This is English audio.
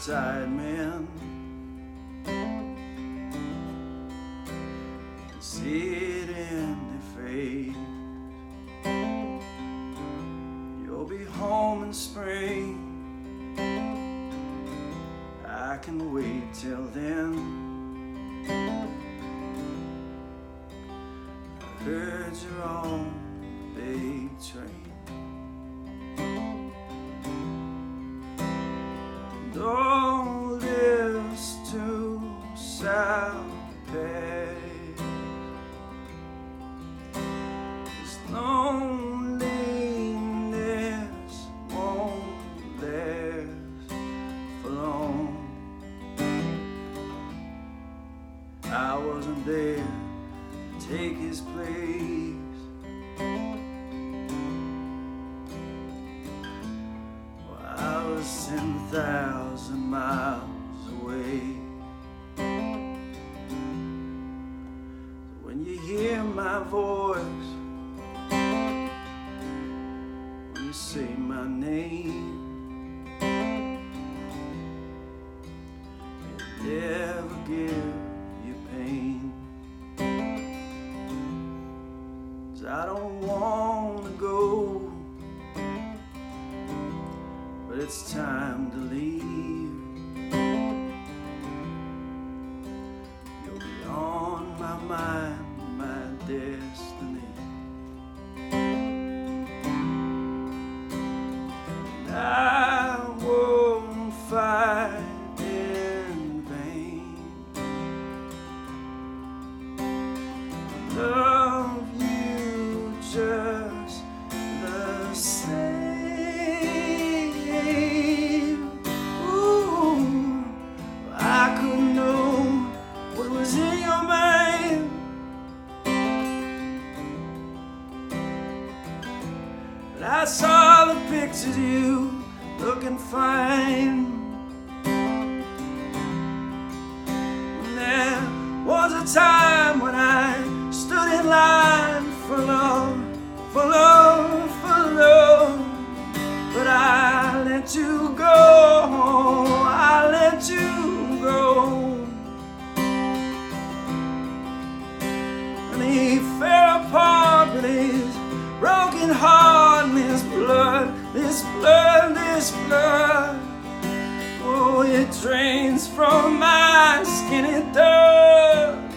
riptide men. See it in their face. You'll be home in spring. I can wait till then. I heard you're on the big train. South Bay. This loneliness won't last for long. I wasn't there to take his place. Well, I was ten thousand miles away. My voice, when you say my name, it never give you pain. 'Cause I don't wanna go, but it's time to leave. Destiny. And I I saw the pictures you looking fine. There was a time when I stood in line for love, for love, for love. But I let you go, I let you go. And he fell apart with his broken heart blood, this blood, this blood. Oh, it drains from my skin, it does.